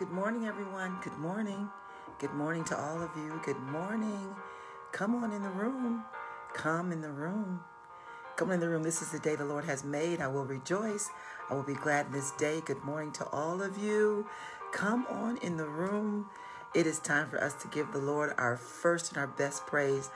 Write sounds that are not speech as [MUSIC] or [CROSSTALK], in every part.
Good morning, everyone. Good morning. Good morning to all of you. Good morning. Come on in the room. Come in the room. Come in the room. This is the day the Lord has made. I will rejoice. I will be glad in this day. Good morning to all of you. Come on in the room. It is time for us to give the Lord our first and our best praise.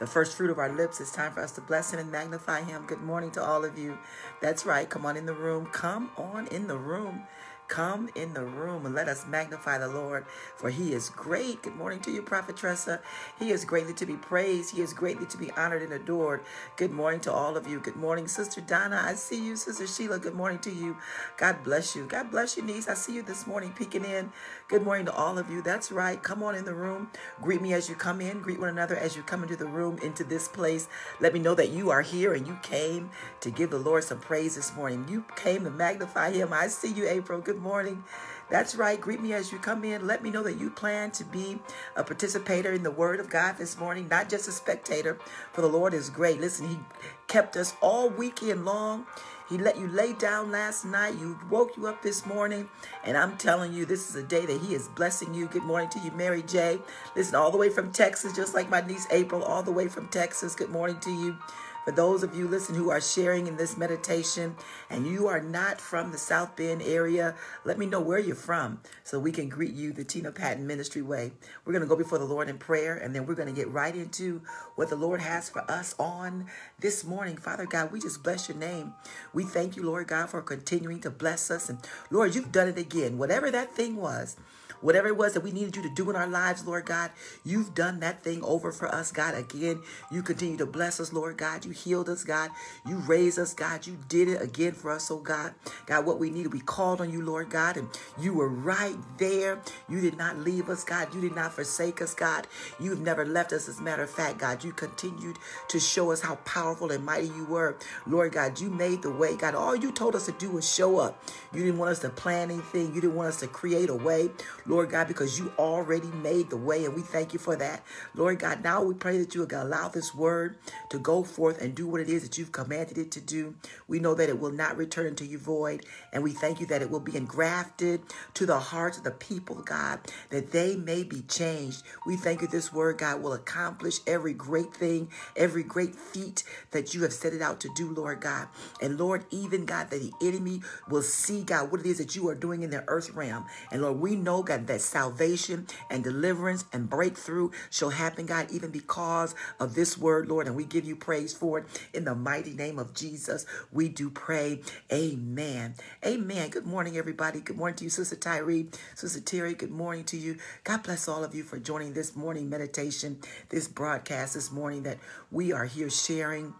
The first fruit of our lips. It's time for us to bless him and magnify him. Good morning to all of you. That's right. Come on in the room. Come on in the room. Come in the room and let us magnify the Lord, for he is great. Good morning to you, Prophet Tressa. He is greatly to be praised. He is greatly to be honored and adored. Good morning to all of you. Good morning, Sister Donna. I see you, Sister Sheila. Good morning to you. God bless you. God bless you, niece. I see you this morning peeking in. Good morning to all of you. That's right. Come on in the room. Greet me as you come in. Greet one another as you come into the room, into this place. Let me know that you are here and you came to give the Lord some praise this morning. You came to magnify him. I see you, April. Good morning. That's right. Greet me as you come in. Let me know that you plan to be a participator in the Word of God this morning, not just a spectator, for the Lord is great. Listen, He kept us all weekend long. He let you lay down last night. You woke you up this morning. And I'm telling you, this is a day that he is blessing you. Good morning to you, Mary J. Listen, all the way from Texas, just like my niece April, all the way from Texas. Good morning to you. For those of you, listen, who are sharing in this meditation and you are not from the South Bend area, let me know where you're from so we can greet you the Tina Patton Ministry way. We're going to go before the Lord in prayer and then we're going to get right into what the Lord has for us on this morning. Father God, we just bless your name. We thank you, Lord God, for continuing to bless us. And Lord, you've done it again. Whatever that thing was, Whatever it was that we needed you to do in our lives, Lord God, you've done that thing over for us, God. Again, you continue to bless us, Lord God. You healed us, God. You raised us, God. You did it again for us, oh God. God, what we needed, we called on you, Lord God, and you were right there. You did not leave us, God. You did not forsake us, God. You've never left us. As a matter of fact, God, you continued to show us how powerful and mighty you were. Lord God, you made the way, God. All you told us to do was show up. You didn't want us to plan anything. You didn't want us to create a way. Lord God, because you already made the way, and we thank you for that. Lord God, now we pray that you will allow this word to go forth and do what it is that you've commanded it to do. We know that it will not return to you void, and we thank you that it will be engrafted to the hearts of the people, God, that they may be changed. We thank you this word, God, will accomplish every great thing, every great feat that you have set it out to do, Lord God. And Lord, even God, that the enemy will see, God, what it is that you are doing in the earth realm. And Lord, we know, God, that salvation and deliverance and breakthrough shall happen, God, even because of this word, Lord. And we give you praise for it. In the mighty name of Jesus, we do pray. Amen. Amen. Good morning, everybody. Good morning to you, Sister Tyree, Sister Terry. Good morning to you. God bless all of you for joining this morning meditation, this broadcast this morning that we are here sharing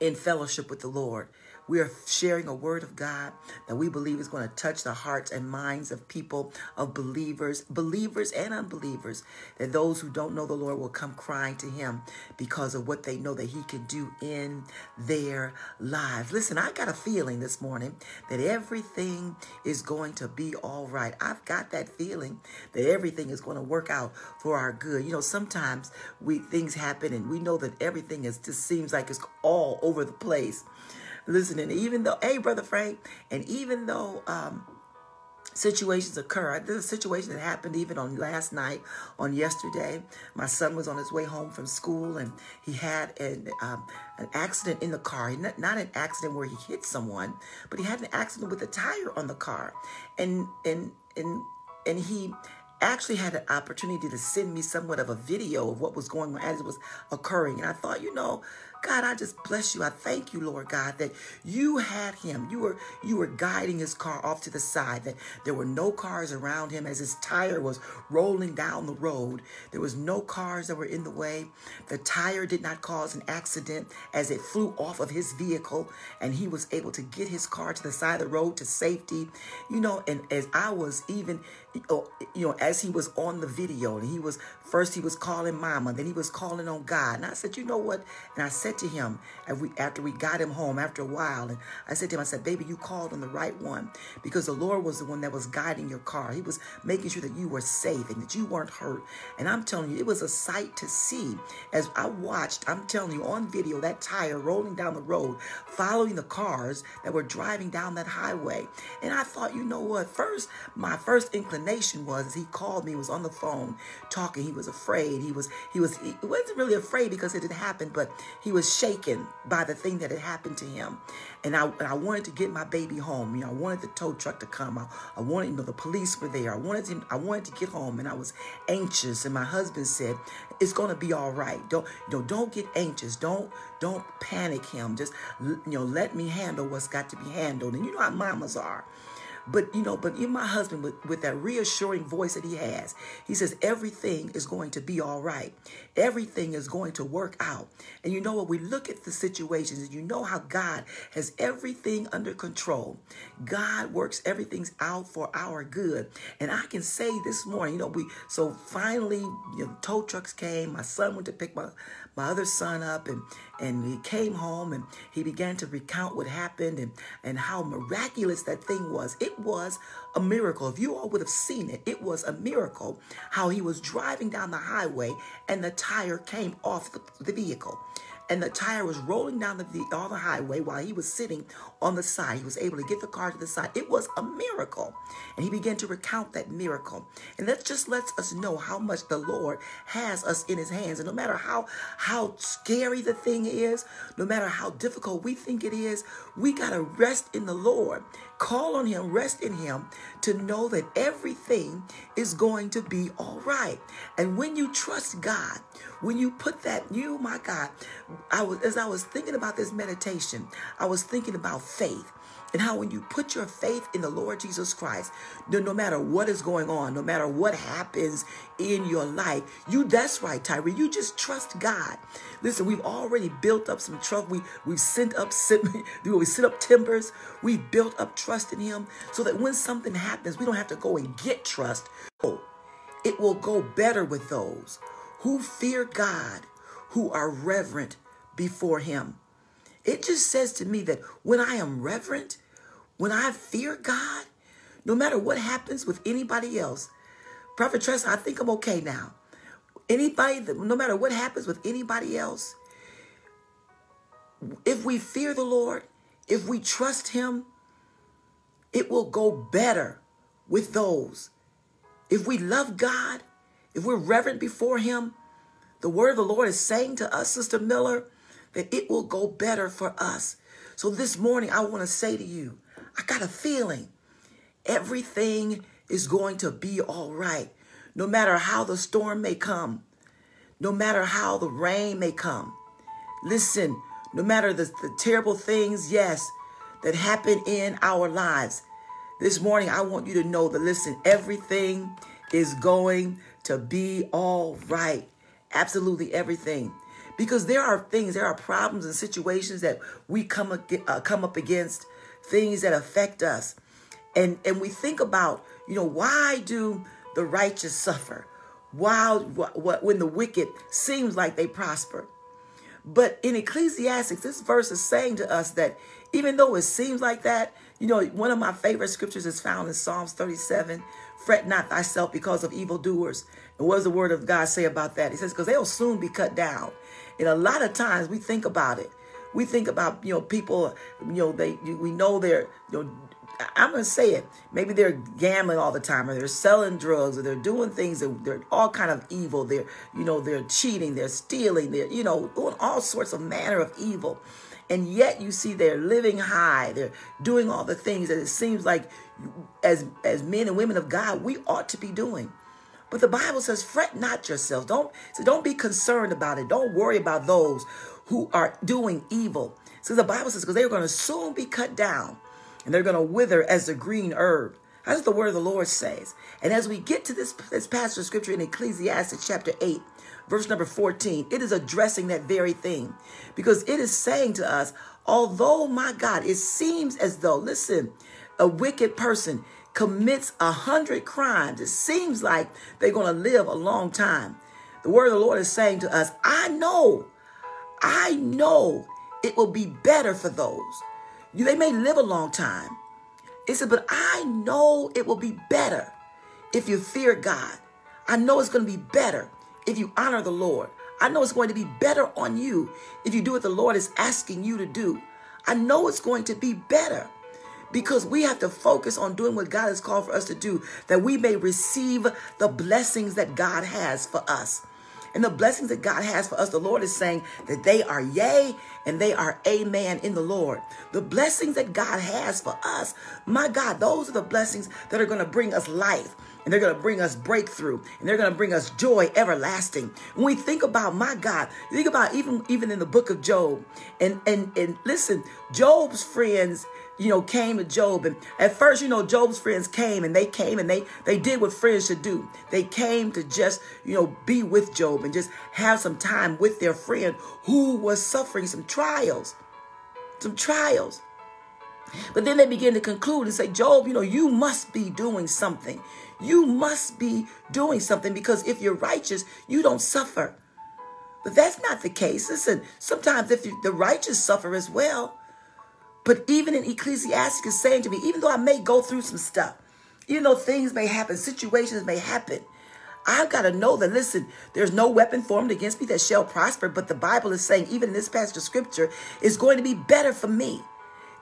in fellowship with the Lord. We are sharing a word of God that we believe is going to touch the hearts and minds of people, of believers, believers and unbelievers, that those who don't know the Lord will come crying to him because of what they know that he can do in their lives. Listen, I got a feeling this morning that everything is going to be all right. I've got that feeling that everything is going to work out for our good. You know, sometimes we things happen and we know that everything is just seems like it's all over the place. Listen, and even though, hey, Brother Frank, and even though um, situations occur, there's a situation that happened even on last night, on yesterday. My son was on his way home from school and he had an, um, an accident in the car. Not, not an accident where he hit someone, but he had an accident with a tire on the car. And, and, and, and he actually had an opportunity to send me somewhat of a video of what was going on as it was occurring. And I thought, you know, God, I just bless you. I thank you, Lord God, that you had him. You were you were guiding his car off to the side, that there were no cars around him as his tire was rolling down the road. There was no cars that were in the way. The tire did not cause an accident as it flew off of his vehicle, and he was able to get his car to the side of the road to safety. You know, and as I was even you know, as he was on the video, and he was first he was calling mama, then he was calling on God. And I said, you know what? And I said to him after we got him home after a while, and I said to him, I said, baby, you called on the right one because the Lord was the one that was guiding your car. He was making sure that you were safe and that you weren't hurt. And I'm telling you, it was a sight to see as I watched, I'm telling you on video, that tire rolling down the road, following the cars that were driving down that highway. And I thought, you know what? First, my first inclination was he called me, was on the phone talking. He was afraid. He was, he was, he wasn't really afraid because it had happened, but he was shaken by the thing that had happened to him. And I, and I wanted to get my baby home. You know, I wanted the tow truck to come. I, I wanted, you know, the police were there. I wanted him, I wanted to get home and I was anxious. And my husband said, it's going to be all right. Don't, you know, don't get anxious. Don't, don't panic him. Just, you know, let me handle what's got to be handled. And you know how mamas are. But you know, but in my husband with, with that reassuring voice that he has, he says everything is going to be all right. Everything is going to work out. And you know what? We look at the situations and you know how God has everything under control. God works everything out for our good. And I can say this morning, you know, we so finally, you know, tow trucks came. My son went to pick my my other son up and and he came home and he began to recount what happened and and how miraculous that thing was. It was a miracle. If you all would have seen it it was a miracle how he was driving down the highway and the tire came off the, the vehicle and the tire was rolling down the, on the highway while he was sitting on the side. He was able to get the car to the side. It was a miracle. And he began to recount that miracle. And that just lets us know how much the Lord has us in his hands. And no matter how, how scary the thing is, no matter how difficult we think it is, we got to rest in the Lord. Call on him, rest in him to know that everything is going to be all right. And when you trust God, when you put that, you, my God, I was as I was thinking about this meditation, I was thinking about faith and how when you put your faith in the Lord Jesus Christ, no, no matter what is going on, no matter what happens in your life, you that's right, Tyree. You just trust God. Listen, we've already built up some trust. We we've sent up [LAUGHS] we set up timbers. We built up trust in Him so that when something happens, we don't have to go and get trust. Oh, it will go better with those who fear God, who are reverent before Him. It just says to me that when I am reverent, when I fear God, no matter what happens with anybody else, Prophet Trust, I think I'm okay now. Anybody, no matter what happens with anybody else, if we fear the Lord, if we trust Him, it will go better with those. If we love God, if we're reverent before Him, the word of the Lord is saying to us, Sister Miller, that it will go better for us. So this morning, I want to say to you, I got a feeling everything is going to be all right. No matter how the storm may come, no matter how the rain may come. Listen, no matter the, the terrible things, yes, that happen in our lives. This morning, I want you to know that, listen, everything is going to be all right. Absolutely everything. Because there are things, there are problems and situations that we come, uh, come up against things that affect us. And and we think about, you know, why do the righteous suffer? While when the wicked seems like they prosper. But in Ecclesiastics, this verse is saying to us that even though it seems like that, you know, one of my favorite scriptures is found in Psalms 37. Fret not thyself because of evildoers. And what does the word of God say about that? He says, because they'll soon be cut down. And a lot of times we think about it we think about you know people you know they we know they're you know I'm gonna say it. Maybe they're gambling all the time, or they're selling drugs, or they're doing things that they're all kind of evil. They're, you know, they're cheating, they're stealing, they're, you know, doing all sorts of manner of evil. And yet you see they're living high. They're doing all the things that it seems like as as men and women of God, we ought to be doing. But the Bible says, fret not yourselves. Don't so don't be concerned about it. Don't worry about those who are doing evil. So the Bible says, because they're going to soon be cut down and they're going to wither as the green herb. That's the word of the Lord says. And as we get to this, this passage of scripture in Ecclesiastes chapter 8, verse number 14, it is addressing that very thing. Because it is saying to us, although, my God, it seems as though, listen, a wicked person commits a hundred crimes, it seems like they're going to live a long time. The word of the Lord is saying to us, I know I know it will be better for those. They may live a long time. It said, but I know it will be better if you fear God. I know it's going to be better if you honor the Lord. I know it's going to be better on you if you do what the Lord is asking you to do. I know it's going to be better because we have to focus on doing what God has called for us to do, that we may receive the blessings that God has for us. And the blessings that God has for us, the Lord is saying that they are yea and they are amen in the Lord. The blessings that God has for us, my God, those are the blessings that are going to bring us life and they're going to bring us breakthrough and they're going to bring us joy everlasting when we think about my god think about even even in the book of job and and and listen job's friends you know came to job and at first you know job's friends came and they came and they they did what friends should do they came to just you know be with job and just have some time with their friend who was suffering some trials some trials but then they begin to conclude and say, Job, you know, you must be doing something. You must be doing something because if you're righteous, you don't suffer. But that's not the case. Listen, sometimes if the righteous suffer as well. But even in Ecclesiastes is saying to me, even though I may go through some stuff, even though things may happen, situations may happen, I've got to know that, listen, there's no weapon formed against me that shall prosper. But the Bible is saying, even in this passage of scripture, is going to be better for me.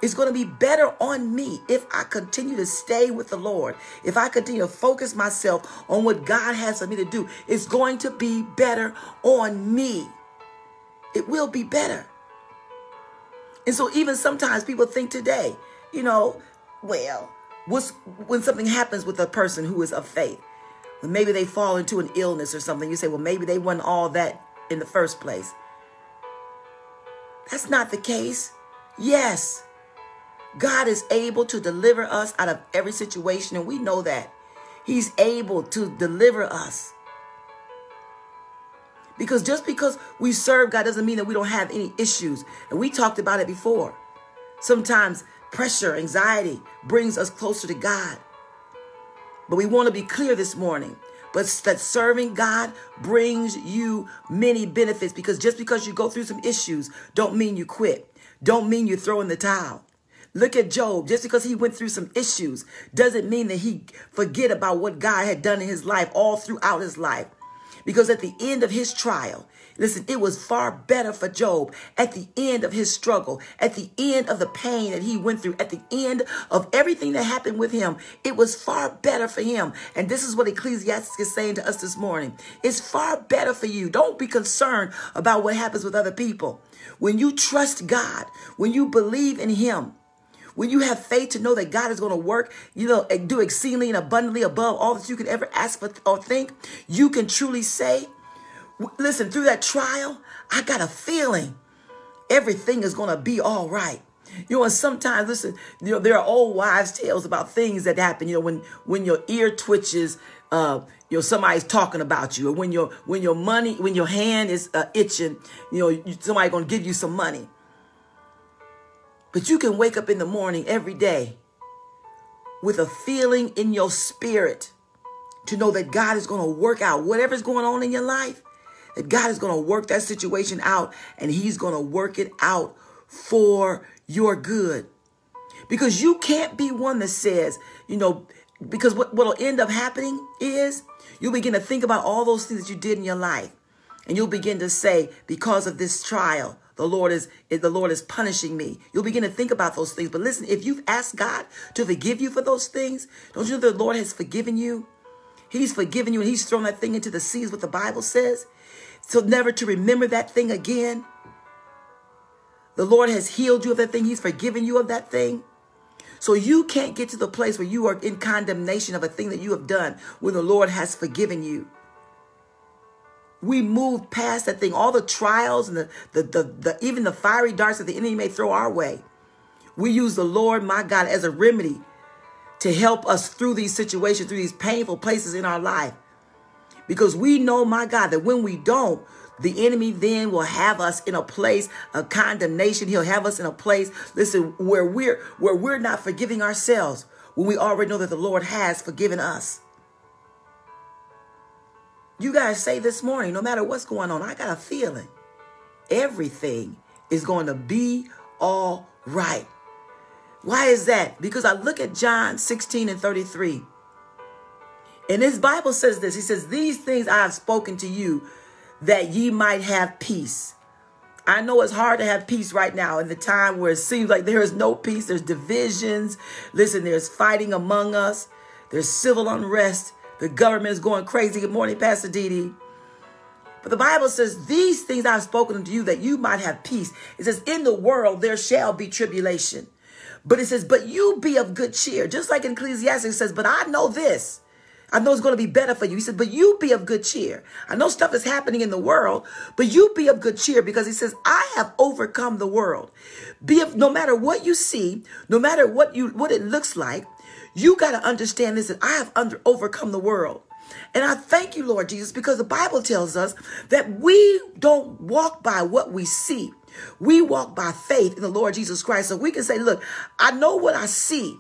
It's going to be better on me if I continue to stay with the Lord. If I continue to focus myself on what God has for me to do, it's going to be better on me. It will be better. And so even sometimes people think today, you know, well, what's when something happens with a person who is of faith, when maybe they fall into an illness or something, you say, well, maybe they wasn't all that in the first place. That's not the case. Yes, God is able to deliver us out of every situation, and we know that. He's able to deliver us. Because just because we serve God doesn't mean that we don't have any issues. And we talked about it before. Sometimes pressure, anxiety brings us closer to God. But we want to be clear this morning. But that serving God brings you many benefits because just because you go through some issues don't mean you quit. Don't mean you throw in the towel. Look at Job. Just because he went through some issues doesn't mean that he forget about what God had done in his life all throughout his life. Because at the end of his trial, listen, it was far better for Job at the end of his struggle, at the end of the pain that he went through, at the end of everything that happened with him. It was far better for him. And this is what Ecclesiastes is saying to us this morning. It's far better for you. Don't be concerned about what happens with other people. When you trust God, when you believe in him, when you have faith to know that God is going to work, you know, and do exceedingly and abundantly above all that you could ever ask for or think, you can truly say, listen, through that trial, I got a feeling everything is going to be all right. You know, and sometimes, listen, you know, there are old wives' tales about things that happen. You know, when when your ear twitches, uh, you know, somebody's talking about you, or when your when your money, when your hand is uh, itching, you know, somebody gonna give you some money. But you can wake up in the morning every day with a feeling in your spirit to know that God is going to work out whatever's going on in your life, that God is going to work that situation out and He's going to work it out for your good. Because you can't be one that says, you know, because what will end up happening is you'll begin to think about all those things that you did in your life. And you'll begin to say, because of this trial, the Lord is eh, the Lord is punishing me. You'll begin to think about those things. But listen, if you've asked God to forgive you for those things, don't you know the Lord has forgiven you? He's forgiven you and he's thrown that thing into the seas, what the Bible says. So never to remember that thing again. The Lord has healed you of that thing. He's forgiven you of that thing. So you can't get to the place where you are in condemnation of a thing that you have done when the Lord has forgiven you. We move past that thing, all the trials and the, the, the, the even the fiery darts that the enemy may throw our way. We use the Lord, my God, as a remedy to help us through these situations, through these painful places in our life. Because we know, my God, that when we don't, the enemy then will have us in a place of condemnation. He'll have us in a place, listen, where we're where we're not forgiving ourselves when we already know that the Lord has forgiven us. You guys say this morning, no matter what's going on, I got a feeling everything is going to be all right. Why is that? Because I look at John 16 and 33. And his Bible says this. He says, These things I have spoken to you that ye might have peace. I know it's hard to have peace right now in the time where it seems like there is no peace. There's divisions. Listen, there's fighting among us. There's civil unrest. The government is going crazy. Good morning, Pastor Didi. But the Bible says, These things I've spoken unto you that you might have peace. It says, In the world there shall be tribulation. But it says, But you be of good cheer. Just like in Ecclesiastes says, But I know this. I know it's going to be better for you. He said, But you be of good cheer. I know stuff is happening in the world, but you be of good cheer because he says, I have overcome the world. Be of, no matter what you see, no matter what you what it looks like, you got to understand this that I have under, overcome the world. And I thank you, Lord Jesus, because the Bible tells us that we don't walk by what we see. We walk by faith in the Lord Jesus Christ. So we can say, look, I know what I see.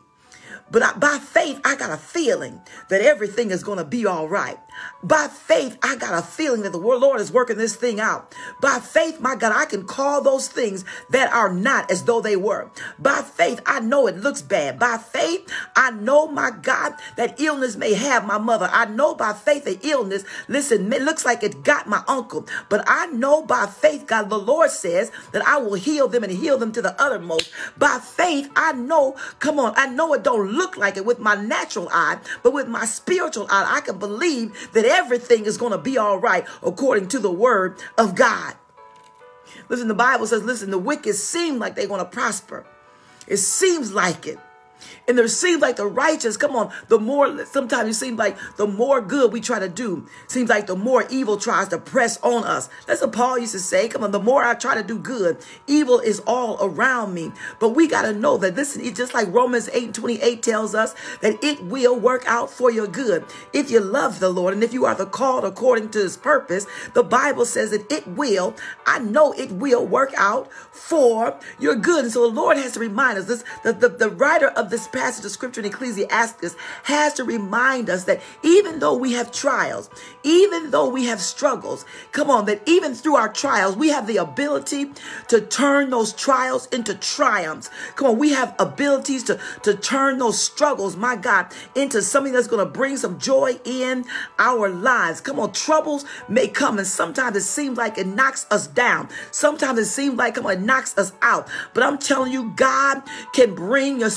But I, by faith, I got a feeling that everything is going to be all right. By faith, I got a feeling that the Lord is working this thing out. By faith, my God, I can call those things that are not as though they were. By faith, I know it looks bad. By faith, I know, my God, that illness may have my mother. I know by faith that illness, listen, it looks like it got my uncle. But I know by faith, God, the Lord says that I will heal them and heal them to the uttermost. By faith, I know, come on, I know it don't look like it with my natural eye, but with my spiritual eye, I can believe that everything is going to be all right according to the word of God. Listen, the Bible says, listen, the wicked seem like they're going to prosper. It seems like it. And there seems like the righteous, come on, the more, sometimes it seems like the more good we try to do, seems like the more evil tries to press on us. That's what Paul used to say. Come on, the more I try to do good, evil is all around me. But we got to know that this is just like Romans 8 and 28 tells us that it will work out for your good. If you love the Lord and if you are the called according to his purpose, the Bible says that it will, I know it will work out for your good. And so the Lord has to remind us this, the, the, the writer of this passage of scripture in Ecclesiastes has to remind us that even though we have trials, even though we have struggles, come on, that even through our trials, we have the ability to turn those trials into triumphs. Come on, we have abilities to, to turn those struggles, my God, into something that's going to bring some joy in our lives. Come on, troubles may come, and sometimes it seems like it knocks us down. Sometimes it seems like, come on, it knocks us out. But I'm telling you, God can bring your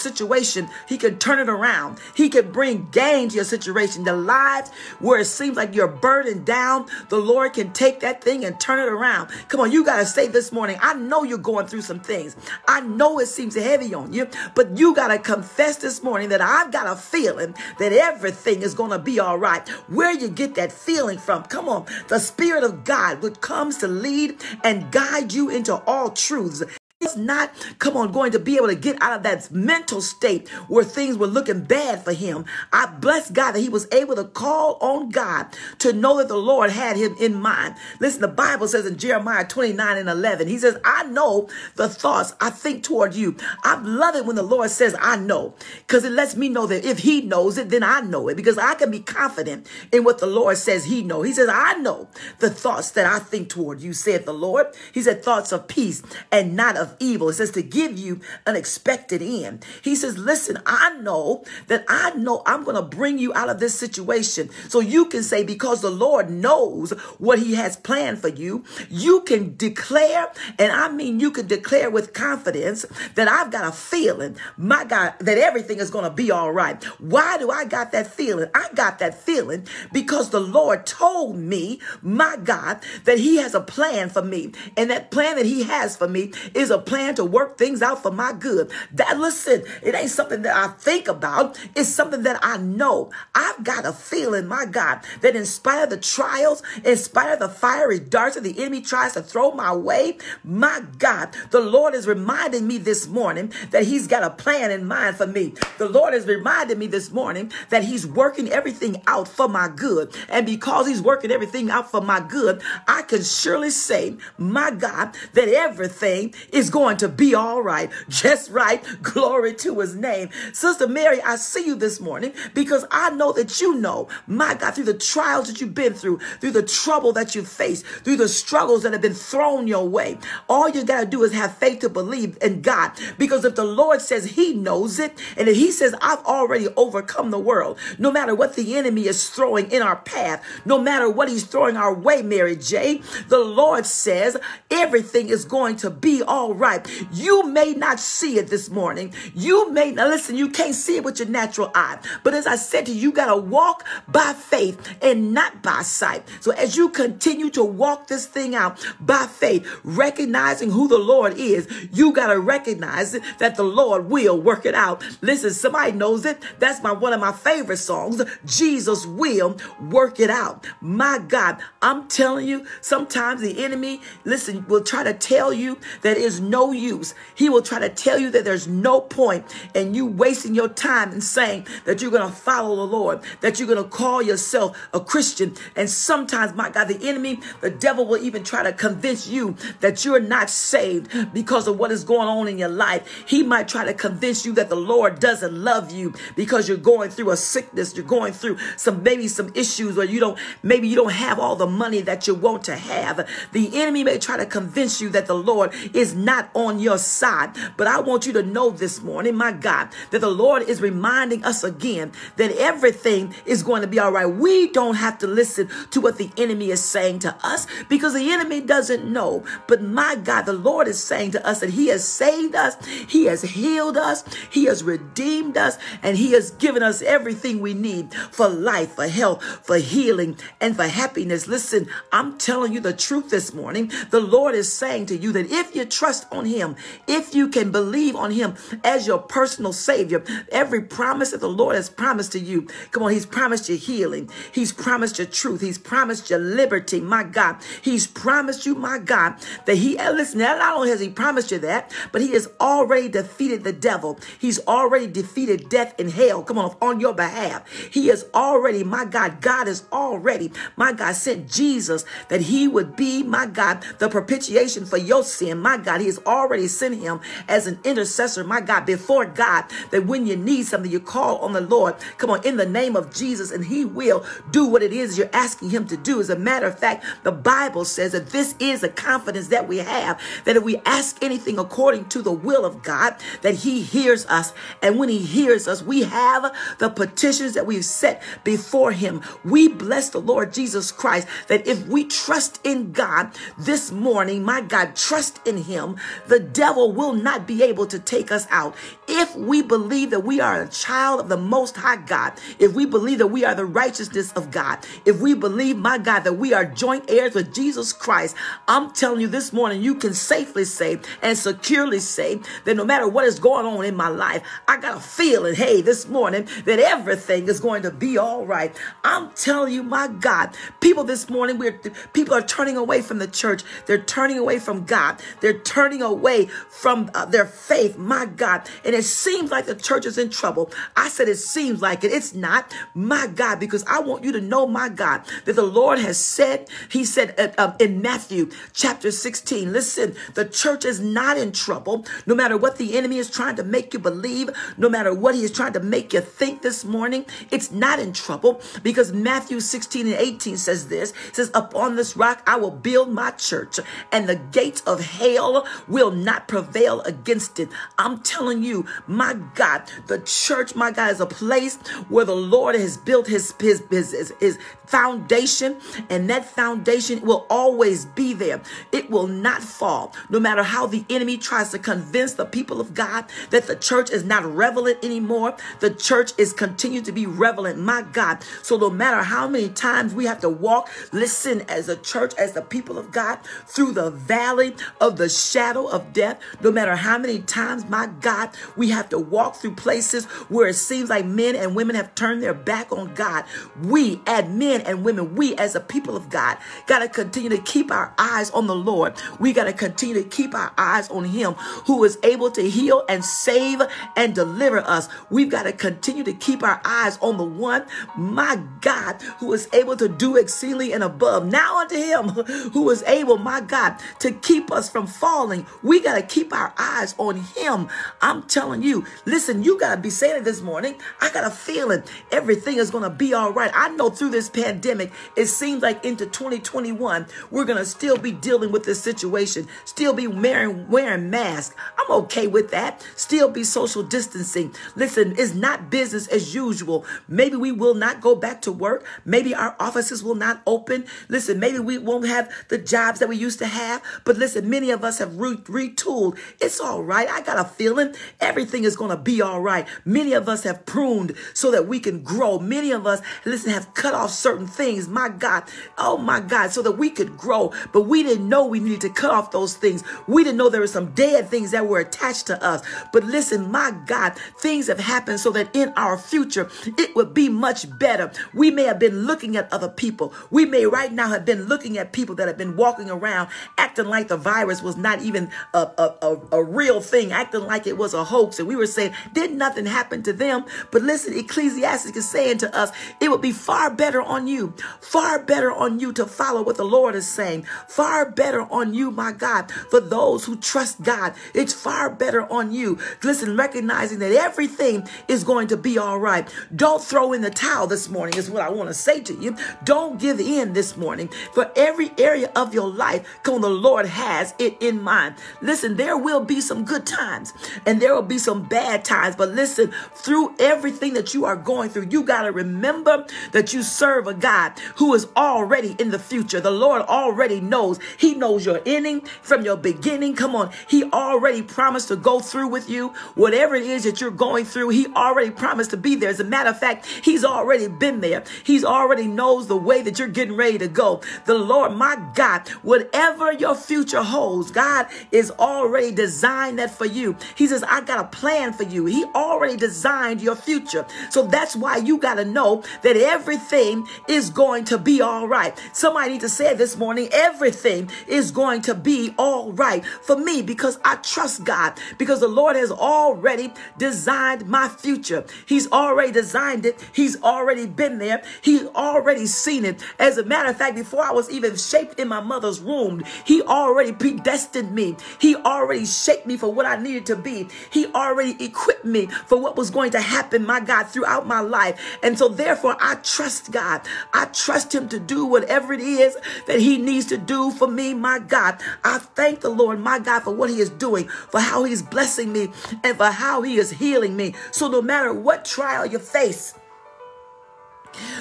situation he can turn it around. He can bring gain to your situation. The lives where it seems like you're burdened down, the Lord can take that thing and turn it around. Come on, you got to say this morning, I know you're going through some things. I know it seems heavy on you, but you got to confess this morning that I've got a feeling that everything is going to be all right. Where you get that feeling from? Come on, the Spirit of God, which comes to lead and guide you into all truths is not, come on, going to be able to get out of that mental state where things were looking bad for him. I bless God that he was able to call on God to know that the Lord had him in mind. Listen, the Bible says in Jeremiah 29 and 11, he says, I know the thoughts I think toward you. I love it when the Lord says, I know, because it lets me know that if he knows it, then I know it, because I can be confident in what the Lord says he knows. He says, I know the thoughts that I think toward you, said the Lord. He said, thoughts of peace and not of evil. It says to give you an expected end. He says, listen, I know that I know I'm going to bring you out of this situation. So you can say, because the Lord knows what he has planned for you, you can declare, and I mean, you can declare with confidence that I've got a feeling, my God, that everything is going to be all right. Why do I got that feeling? I got that feeling because the Lord told me, my God, that he has a plan for me. And that plan that he has for me is a plan to work things out for my good. That listen, it ain't something that I think about. It's something that I know. I've got a feeling, my God, that in spite of the trials, in spite of the fiery darts that the enemy tries to throw my way, my God, the Lord is reminding me this morning that He's got a plan in mind for me. The Lord is reminding me this morning that He's working everything out for my good. And because He's working everything out for my good, I can surely say, my God, that everything is is going to be all right. Just right. Glory to his name. Sister Mary, I see you this morning because I know that you know, my God, through the trials that you've been through, through the trouble that you've faced, through the struggles that have been thrown your way, all you got to do is have faith to believe in God. Because if the Lord says he knows it, and if he says, I've already overcome the world, no matter what the enemy is throwing in our path, no matter what he's throwing our way, Mary J., the Lord says everything is going to be all right. You may not see it this morning. You may not, listen, you can't see it with your natural eye. But as I said to you, you got to walk by faith and not by sight. So as you continue to walk this thing out by faith, recognizing who the Lord is, you got to recognize that the Lord will work it out. Listen, somebody knows it. That's my one of my favorite songs. Jesus will work it out. My God, I'm telling you, sometimes the enemy, listen, will try to tell you that is no use. He will try to tell you that there's no point in you wasting your time and saying that you're going to follow the Lord, that you're going to call yourself a Christian. And sometimes, my God, the enemy, the devil will even try to convince you that you're not saved because of what is going on in your life. He might try to convince you that the Lord doesn't love you because you're going through a sickness, you're going through some maybe some issues where you don't maybe you don't have all the money that you want to have. The enemy may try to convince you that the Lord is not on your side. But I want you to know this morning, my God, that the Lord is reminding us again that everything is going to be all right. We don't have to listen to what the enemy is saying to us because the enemy doesn't know. But my God, the Lord is saying to us that he has saved us. He has healed us. He has redeemed us and he has given us everything we need for life, for health, for healing and for happiness. Listen, I'm telling you the truth this morning. The Lord is saying to you that if you trust on him, if you can believe on him as your personal savior, every promise that the Lord has promised to you, come on, he's promised you healing. He's promised you truth. He's promised you liberty, my God. He's promised you, my God, that he, listen, not only has he promised you that, but he has already defeated the devil. He's already defeated death and hell. Come on, on your behalf. He has already, my God, God has already, my God, sent Jesus that he would be, my God, the propitiation for your sin. My God, he already sent him as an intercessor, my God, before God, that when you need something, you call on the Lord. Come on, in the name of Jesus, and he will do what it is you're asking him to do. As a matter of fact, the Bible says that this is a confidence that we have, that if we ask anything according to the will of God, that he hears us. And when he hears us, we have the petitions that we've set before him. We bless the Lord Jesus Christ that if we trust in God this morning, my God, trust in him, the devil will not be able to take us out. If we believe that we are a child of the most high God, if we believe that we are the righteousness of God, if we believe, my God, that we are joint heirs with Jesus Christ, I'm telling you this morning, you can safely say and securely say that no matter what is going on in my life, I got a feeling, hey, this morning that everything is going to be all right. I'm telling you, my God, people this morning, we're people are turning away from the church. They're turning away from God. They're turning away from uh, their faith, my God. And it seems like the church is in trouble. I said it seems like it. It's not, my God, because I want you to know, my God, that the Lord has said, He said uh, um, in Matthew chapter 16, listen, the church is not in trouble. No matter what the enemy is trying to make you believe, no matter what he is trying to make you think this morning, it's not in trouble because Matthew 16 and 18 says this. Says, Upon this rock I will build my church, and the gates of hell will not prevail against it. I'm telling you, my God, the church, my God, is a place where the Lord has built his, his, his, his, foundation, and that foundation will always be there. It will not fall, no matter how the enemy tries to convince the people of God that the church is not relevant anymore. The church is continued to be relevant, my God. So no matter how many times we have to walk, listen, as a church, as the people of God, through the valley of the shadow of death, no matter how many times, my God, we have to walk through places where it seems like men and women have turned their back on God. We, as men and women, we as a people of God, got to continue to keep our eyes on the Lord. We got to continue to keep our eyes on Him who is able to heal and save and deliver us. We've got to continue to keep our eyes on the one, my God, who is able to do exceedingly and above. Now unto Him [LAUGHS] who is able, my God, to keep us from falling calling. We got to keep our eyes on Him. I'm telling you, listen, you got to be saying it this morning. I got a feeling everything is going to be all right. I know through this pandemic, it seems like into 2021, we're going to still be dealing with this situation, still be wearing, wearing masks. I'm okay with that. Still be social distancing. Listen, it's not business as usual. Maybe we will not go back to work. Maybe our offices will not open. Listen, maybe we won't have the jobs that we used to have. But listen, many of us have re- retooled. It's all right. I got a feeling everything is going to be all right. Many of us have pruned so that we can grow. Many of us, listen, have cut off certain things. My God. Oh my God. So that we could grow. But we didn't know we needed to cut off those things. We didn't know there were some dead things that were attached to us. But listen, my God, things have happened so that in our future, it would be much better. We may have been looking at other people. We may right now have been looking at people that have been walking around acting like the virus was not even a, a, a, a real thing, acting like it was a hoax. And we were saying, did nothing happen to them? But listen, Ecclesiastes is saying to us, it would be far better on you, far better on you to follow what the Lord is saying, far better on you, my God, for those who trust God. It's far better on you. Listen, recognizing that everything is going to be all right. Don't throw in the towel this morning, is what I want to say to you. Don't give in this morning. For every area of your life, come on, the Lord has it in mind. Listen, there will be some good times and there will be some bad times. But listen, through everything that you are going through, you got to remember that you serve a God who is already in the future. The Lord already knows. He knows your ending from your beginning. Come on. He already promised to go through with you. Whatever it is that you're going through, He already promised to be there. As a matter of fact, He's already been there. He's already knows the way that you're getting ready to go. The Lord, my God, whatever your future holds, God is already designed that for you. He says, I got a plan for you. He already designed your future. So that's why you got to know that everything is going to be all right. Somebody need to say this morning, everything is going to be all right for me because I trust God because the Lord has already designed my future. He's already designed it. He's already been there. He's already seen it. As a matter of fact, before I was even shaped in my mother's womb, he already predestined me. He already shaped me for what I needed to be. He already equipped me for what was going to happen, my God, throughout my life. And so therefore, I trust God. I trust him to do whatever it is that he needs to do for me, my God. I thank the Lord, my God, for what he is doing, for how he's blessing me, and for how he is healing me. So no matter what trial you face,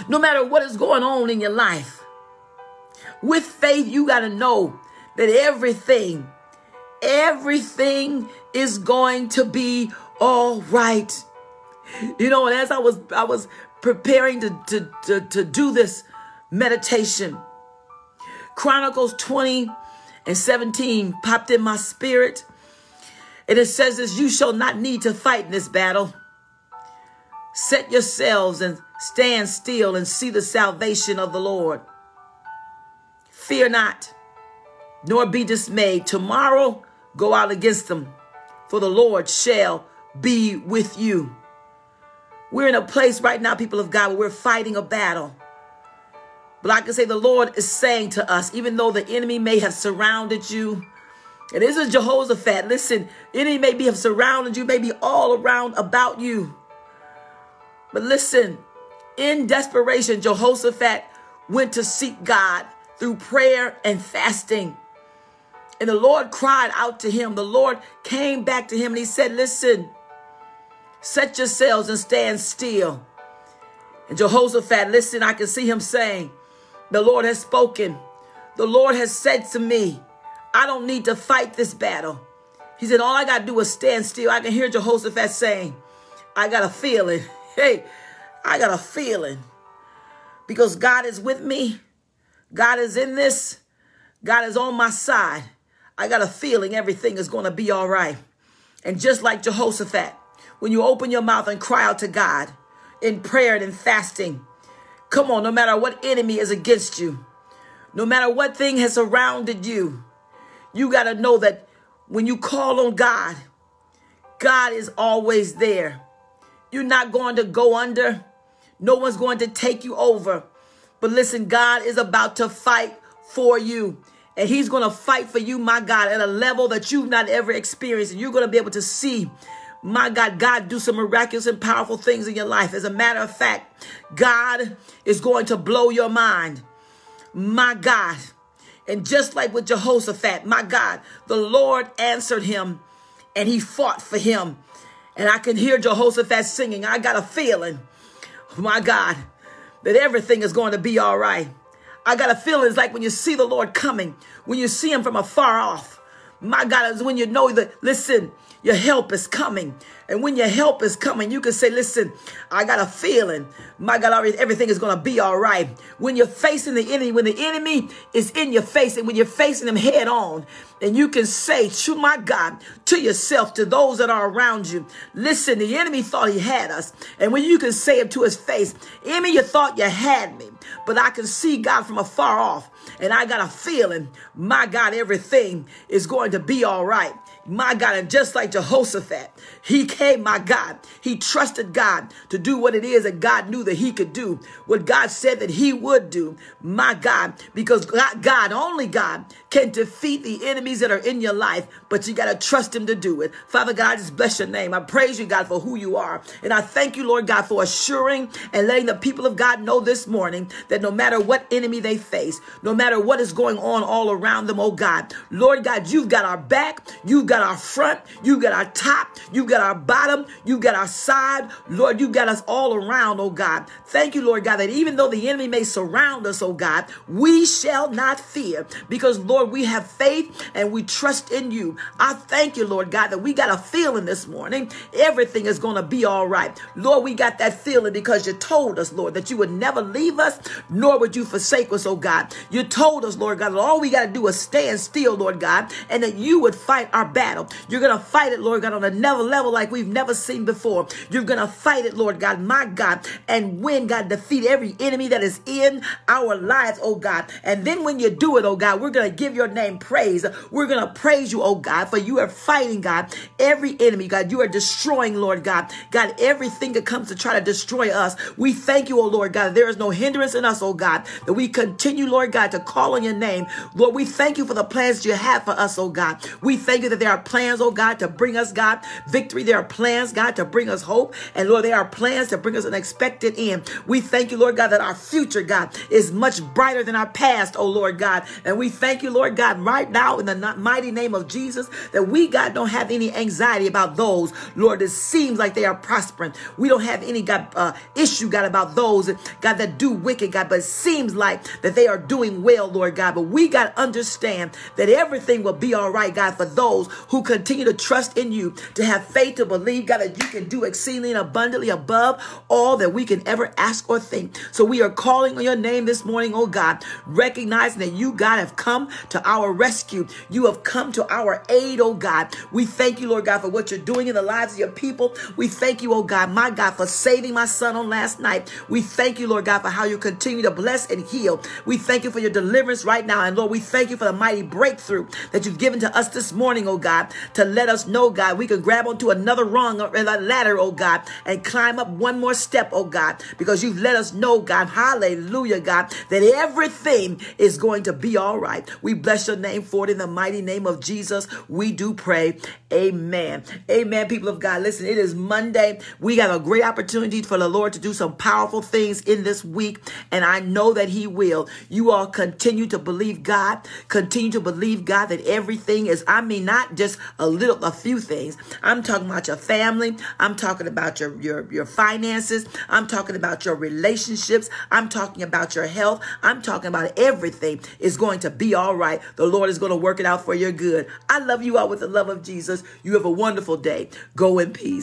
no matter what is going on in your life, with faith, you got to know that everything, everything is going to be all right. You know, and as I was I was preparing to to to, to do this meditation, Chronicles 20 and 17 popped in my spirit. And it says this, you shall not need to fight in this battle. Set yourselves and stand still and see the salvation of the Lord. Fear not, nor be dismayed. Tomorrow go out against them, for the Lord shall be with you. We're in a place right now, people of God, where we're fighting a battle. But I can say, the Lord is saying to us, even though the enemy may have surrounded you, and this is Jehoshaphat. Listen, enemy may be have surrounded you, maybe all around about you. But listen, in desperation, Jehoshaphat went to seek God through prayer and fasting. And the Lord cried out to him. The Lord came back to him and he said, Listen, set yourselves and stand still. And Jehoshaphat, listen, I can see him saying, The Lord has spoken. The Lord has said to me, I don't need to fight this battle. He said, All I got to do is stand still. I can hear Jehoshaphat saying, I got a feeling. [LAUGHS] Hey, I got a feeling because God is with me. God is in this. God is on my side. I got a feeling everything is going to be all right. And just like Jehoshaphat, when you open your mouth and cry out to God in prayer and in fasting, come on, no matter what enemy is against you, no matter what thing has surrounded you, you got to know that when you call on God, God is always there. You're not going to go under. No one's going to take you over. But listen, God is about to fight for you. And he's going to fight for you, my God, at a level that you've not ever experienced. And you're going to be able to see, my God, God do some miraculous and powerful things in your life. As a matter of fact, God is going to blow your mind. My God. And just like with Jehoshaphat, my God, the Lord answered him and he fought for him. And I can hear Jehoshaphat singing. I got a feeling, my God, that everything is going to be all right. I got a feeling it's like when you see the Lord coming, when you see him from afar off. My God, is when you know that, listen, your help is coming. And when your help is coming, you can say, listen, I got a feeling, my God, everything is going to be all right. When you're facing the enemy, when the enemy is in your face, and when you're facing them head on, and you can say, to my God, to yourself, to those that are around you, listen, the enemy thought he had us. And when you can say it to his face, enemy, you thought you had me, but I can see God from afar off. And I got a feeling, my God, everything is going to be all right. My God, and just like Jehoshaphat, he came, my God, he trusted God to do what it is that God knew that he could do, what God said that he would do, my God, because God, only God can defeat the enemies that are in your life, but you got to trust him to do it. Father God, I just bless your name. I praise you, God, for who you are. And I thank you, Lord God, for assuring and letting the people of God know this morning that no matter what enemy they face, no matter what is going on all around them, oh God, Lord God, you've got our back, you've got our front, you got our top, you got our bottom, you got our side. Lord, you got us all around, oh God. Thank you, Lord God, that even though the enemy may surround us, oh God, we shall not fear because, Lord, we have faith and we trust in you. I thank you, Lord God, that we got a feeling this morning. Everything is going to be all right. Lord, we got that feeling because you told us, Lord, that you would never leave us, nor would you forsake us, oh God. You told us, Lord God, that all we got to do is stand still, Lord God, and that you would fight our battle battle. You're going to fight it, Lord God, on another level like we've never seen before. You're going to fight it, Lord God, my God, and win, God, defeat every enemy that is in our lives, oh God. And then when you do it, oh God, we're going to give your name praise. We're going to praise you, oh God, for you are fighting, God, every enemy, God. You are destroying, Lord God. God, everything that comes to try to destroy us. We thank you, oh Lord God. There is no hindrance in us, oh God, that we continue, Lord God, to call on your name. Lord, we thank you for the plans you have for us, oh God. We thank you that there are plans, oh God, to bring us, God, victory. There are plans, God, to bring us hope. And Lord, there are plans to bring us an expected end. We thank you, Lord God, that our future, God, is much brighter than our past, oh Lord God. And we thank you, Lord God, right now in the mighty name of Jesus, that we, God, don't have any anxiety about those, Lord, it seems like they are prospering. We don't have any, God, uh, issue, God, about those, God, that do wicked, God, but it seems like that they are doing well, Lord God. But we got to understand that everything will be all right, God, for those who continue to trust in you, to have faith to believe, God, that you can do exceedingly abundantly above all that we can ever ask or think. So we are calling on your name this morning, oh God, recognizing that you, God, have come to our rescue. You have come to our aid, oh God. We thank you, Lord God, for what you're doing in the lives of your people. We thank you, oh God, my God, for saving my son on last night. We thank you, Lord God, for how you continue to bless and heal. We thank you for your deliverance right now. And Lord, we thank you for the mighty breakthrough that you've given to us this morning, oh God. God, to let us know, God, we can grab onto another rung or a ladder, oh God, and climb up one more step, oh God, because you've let us know, God, hallelujah, God, that everything is going to be all right. We bless your name for it in the mighty name of Jesus. We do pray. Amen. Amen, people of God. Listen, it is Monday. We got a great opportunity for the Lord to do some powerful things in this week, and I know that He will. You all continue to believe God, continue to believe God that everything is, I mean, not just a little, a few things. I'm talking about your family. I'm talking about your, your, your finances. I'm talking about your relationships. I'm talking about your health. I'm talking about everything is going to be all right. The Lord is going to work it out for your good. I love you all with the love of Jesus. You have a wonderful day. Go in peace.